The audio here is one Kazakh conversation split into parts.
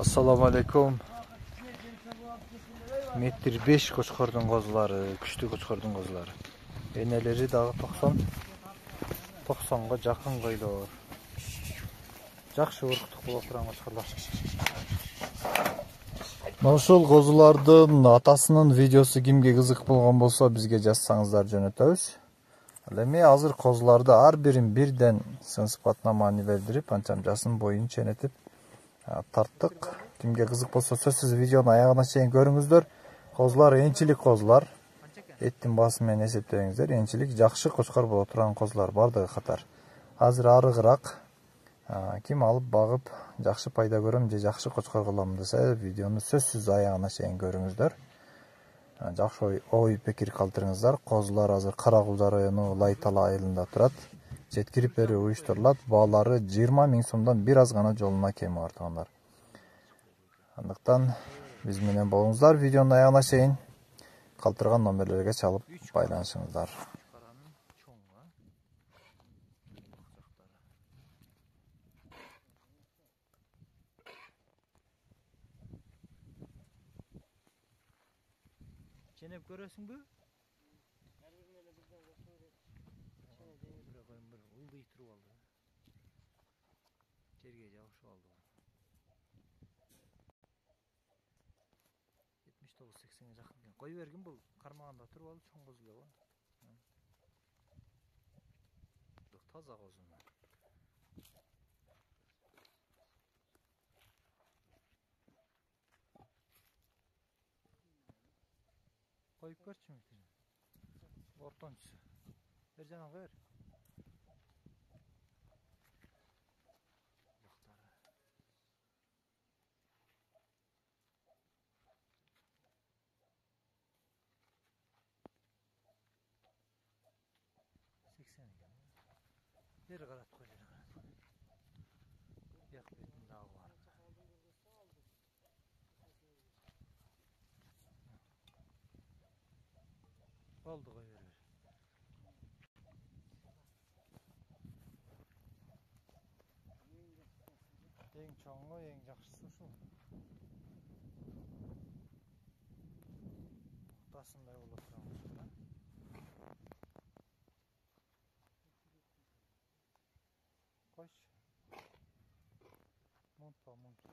Assalamu alaikum. Метр 5 қошқардың қозылары, күшті қошқардың қозылары. Енелері дағы 90 90-ға жақын қойлар. Жақсы ұрықтық болып тұрған қошқарлар. Ошол козулардын атасынын видеосу кимге кызык болгон болсо бизге жазсаңыздар жөнөтөбүз. Ал эми азыр козуларды ар бирин бирден маани бердирип, анчам жасын боюн ченетип тарттык. Кимге кызык болсо сөзсүз видеонун аягына чейин көрүңүздөр. Козулар энчилик козулар эттин баасы менен эсептебеңиздер энчилик жакшы кочкор боло турган козулар баардыгы катар. Азыр арыгыраак ким алып багып жакшы пайда көрөм же жакшы кочкор кылам десе видеону сөзсүз аягына чейин көрүңүздөр. Жакшы ой пикир калтырыңыздар. Козулар азыр кара кулжа району лай тала айылында турат. Жеткирип берүү уюштурулат баалары жыйырма миң сомдон бир аз гана жолуна кем артыгандар андыктан биз менен болуңуздар видеонун аягына чейин калтырган номерлерге чалып байланышыңыздар ченеп көрөсүңбү туруп алды жерге жабышып алды жетимиш тогуз сексенге жакын экен кой бергин бул кармаганда туруп алды чоң козу эле таза козу коюп көрчү ортончусу бер бер Ver karat koyun. Yak benim daha var. Aldı koyuyor. En çoğunu en yaxşısı şu. Tasında yolu. Yaklaş. Monta monta.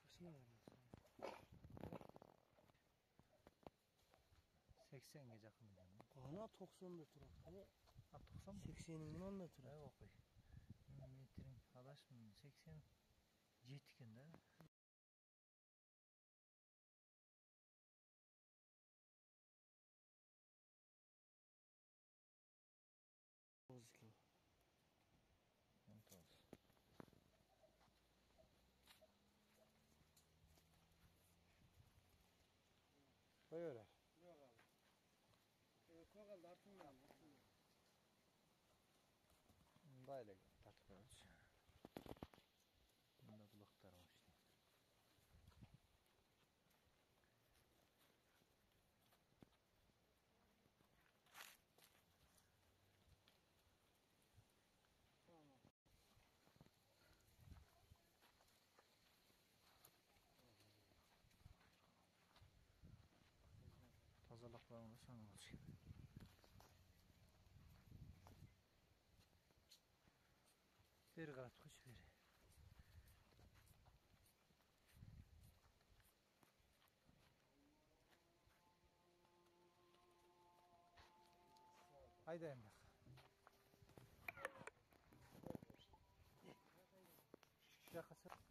Kursuna 80 gece yakın yani. Ana 90 da turak. Hani 90 mı? 80'in on da turak. Evet, bakayım. Metrin, arkadaş mı? 80 7 günde. Koy öyle. Yok abi. Evet, koy kaldı artırmayalım. Böyle. Сайн болж байна. Тэр гарах шиг байна. Haydi Emre. Yakasın.